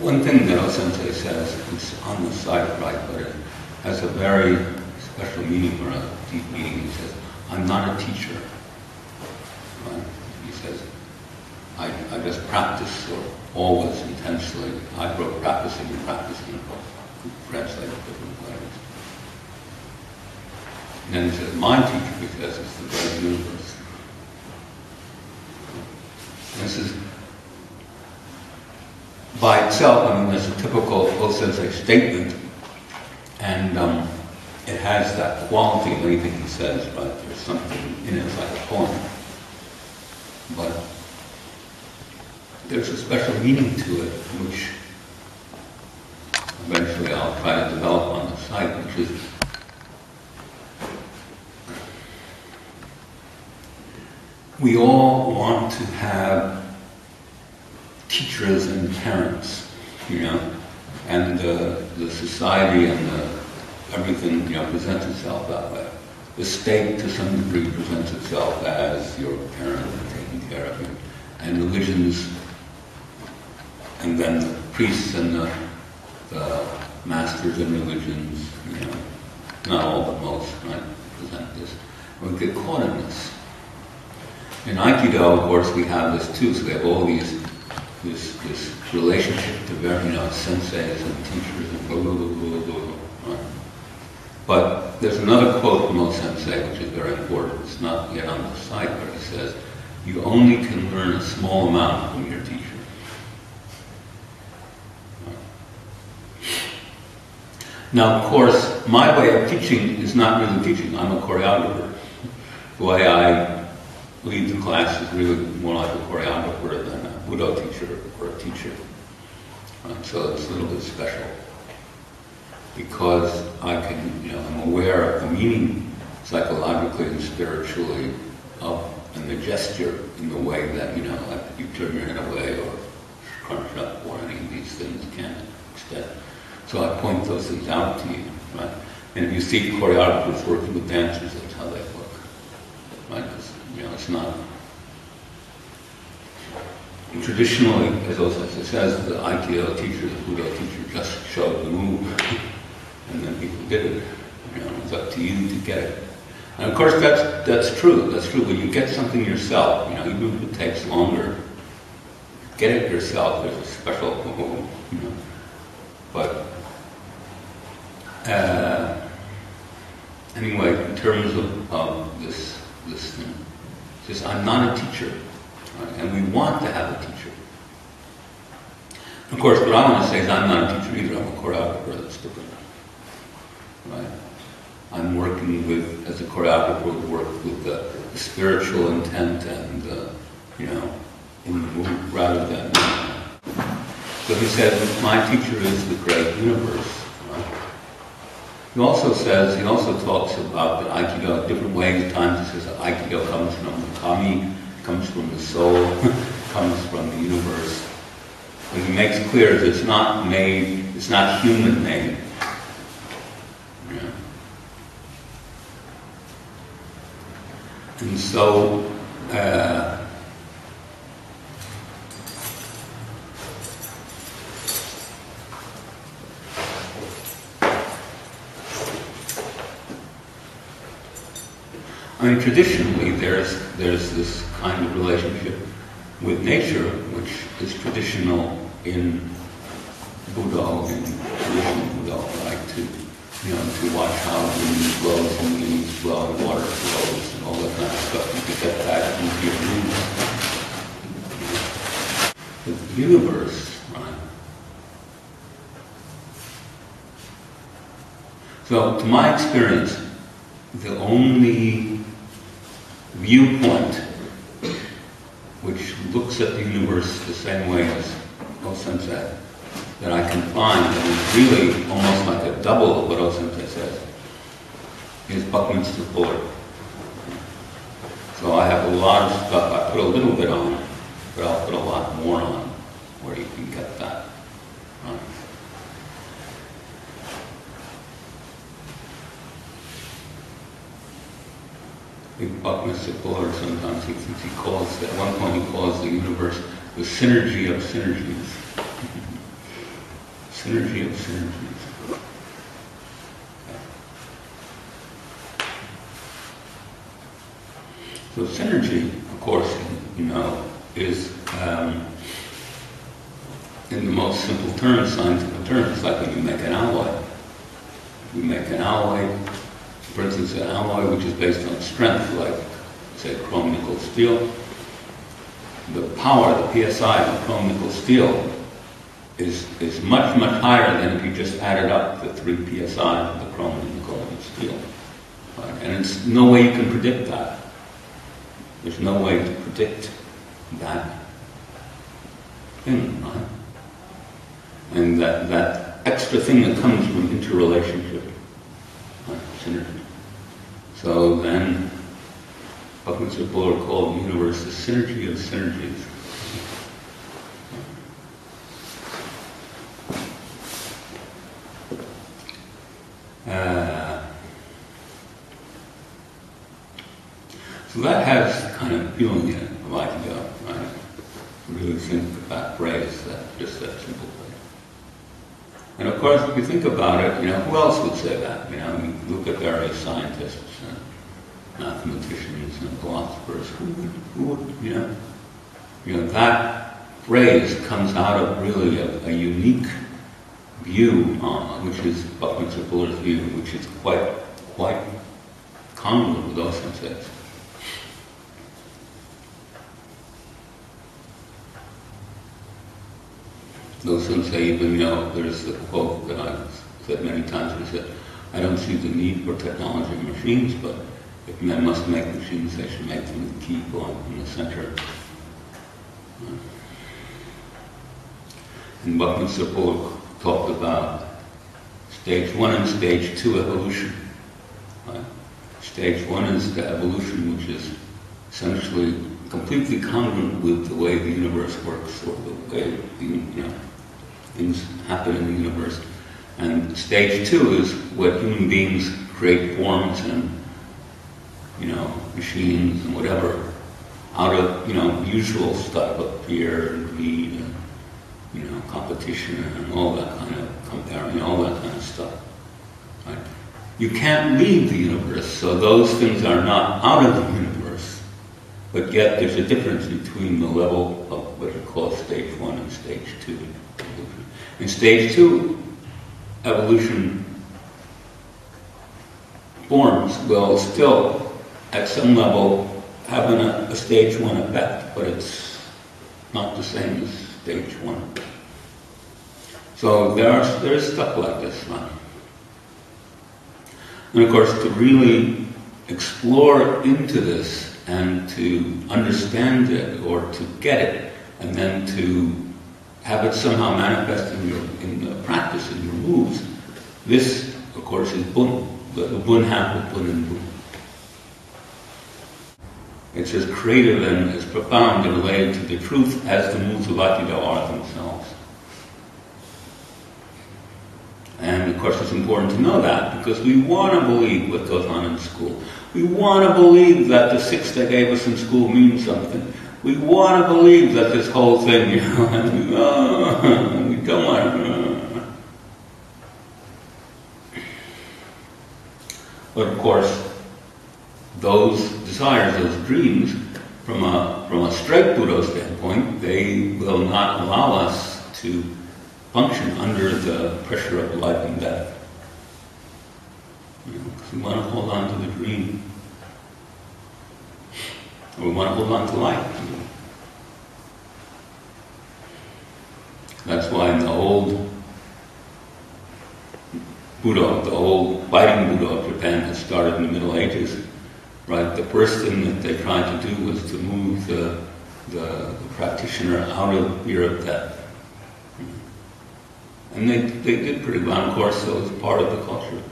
one thing that Sensei says is on the site, right, but it has a very special meaning or a deep meaning. He says, I'm not a teacher. Right? He says, I, I just practice or always intensely. I wrote practicing and practicing, translate different ways. And then he says, my teacher, because it's the great universe. This is by itself, I mean, there's a typical O-sensei statement, and um, it has that quality of anything he says, but There's something in it, like a poem. But there's a special meaning to it, which eventually I'll try to develop on the site, which is we all want to have teachers and parents, you know, and uh, the society and the, everything, you know, presents itself that way. The state, to some degree, presents itself as your parent taking care of you, and religions, and then the priests and the, the masters in religions, you know, not all but most, right, present this. We get caught in this. In Aikido, of course, we have this too. So we have all these, relationship to very, you senseis and teachers and blah, blah, blah, blah, blah, right? But there's another quote from O Sensei, which is very important. It's not yet on the site, but he says, you only can learn a small amount from your teacher. Now, of course, my way of teaching is not really teaching. I'm a choreographer. The way I lead the class is really more like a choreographer than a Budo teacher or a teacher. Right? So it's a little bit special because I can, you know, I'm aware of the meaning psychologically and spiritually of and the gesture in the way that, you know, like you turn your head away or crunch up or any of these things can extend. So I point those things out to you, right? And if you see choreographers working with dancers, that's how they look, right? You know, it's not. Traditionally, as it says, the Aikido teacher, the Budo teacher just showed the move, and then people did it. You know, it's up to you to get it. And of course, that's that's true. That's true. When you get something yourself, you know, even if it takes longer, get it yourself. There's a special, you know. But uh, anyway, in terms of, of this this thing, says I'm not a teacher, right? and we want to have a teacher. Of course, what I want to say is I'm not a teacher either. I'm a choreographer. That's different, right? I'm working with, as a choreographer, work with the, the spiritual intent and, uh, you know, in the move rather than. So he said, my teacher is the great universe. Right? He also says, he also talks about the Aikido different ways. Times he says Aikido comes from the kami, comes from the soul, comes from the universe. What he makes clear is it's not made, it's not human made. And so, uh, I mean, traditionally, there's there's this kind of relationship with nature, which is traditional in Budo, in traditional Budo, like to you know, to watch how the wind blows and the leaves blow and water flows and all that kind of stuff. You can get that into your. The universe, right? So, to my experience, the only viewpoint which looks at the universe the same way as O Sensei that I can find that is really almost like a double of what O Sensei says is Buckminster Fuller. So I have a lot of stuff. I put a little bit on, but I'll put a lot more on where you can get that. Right. Think Buckminster Fuller sometimes he, he calls, at one point he calls the universe the synergy of synergies. synergy of synergies. So synergy, of course, you know, is um, in the most simple terms, scientific terms, like when you make an alloy. You make an alloy, for instance, an alloy which is based on strength, like, say, chrome nickel steel. The power, the psi of chrome nickel steel is, is much, much higher than if you just added up the three psi of the chrome nickel and steel. Right? And it's no way you can predict that. There's no way to predict that thing, right? And that, that extra thing that comes from interrelationship, right? synergy. So then, what Buckminster Fuller called the universe the synergy of synergies. Uh, so that has kind of feeling in it, of idea, right? Really think that phrase, that just that simple phrase. And of course, if you think about it, you know, who else would say that? You know, you look at various scientists mathematicians and philosophers. Mm-hmm. Who would, who would, you know, you know, that phrase comes out of really a, a unique view, on, which is Buckminster Fuller's view, which is quite, quite common with those senses. Those say even, you know, there's the quote that I've said many times, which said, I don't see the need for technology and machines, but if men must make machines, they should make them with ki going in the center. And Buckminster Fuller talked about stage one and stage two evolution. Right? Stage one is the evolution which is essentially completely congruent with the way the universe works or the way you know, things happen in the universe. And stage two is what human beings create forms and you know machines and whatever out of you know usual stuff of fear and greed and you know, competition and all that kind of comparing, all that kind of stuff. Right? You can't leave the universe, so those things are not out of the universe. But yet there's a difference between the level of what you call stage one and stage two evolution. In stage two, evolution forms will still, at some level, having an, a stage one effect, but it's not the same as stage one. So there's, there's stuff like this, right? And of course, to really explore into this and to understand it or to get it, and then to have it somehow manifest in your in the practice, in your moves, this, of course, is Bun, the, the Bun half of Bun and Bu. It's as creative and as profound and related to the truth as the Atido are themselves. And of course, it's important to know that because we want to believe what goes on in school. We want to believe that the six they gave us in school means something. We want to believe that this whole thing, you know, we don't want to. But of course, those desires, those dreams, from a, from a straight Budo standpoint, they will not allow us to function under the pressure of life and death. You know, we want to hold on to the dream. Or we want to hold on to life. That's why in the old Budo, the old fighting Budo of Japan that started in the Middle Ages, right? The first thing that they tried to do was to move the, the, the practitioner out of fear of death. And they, they did pretty well, of course, so it was part of the culture.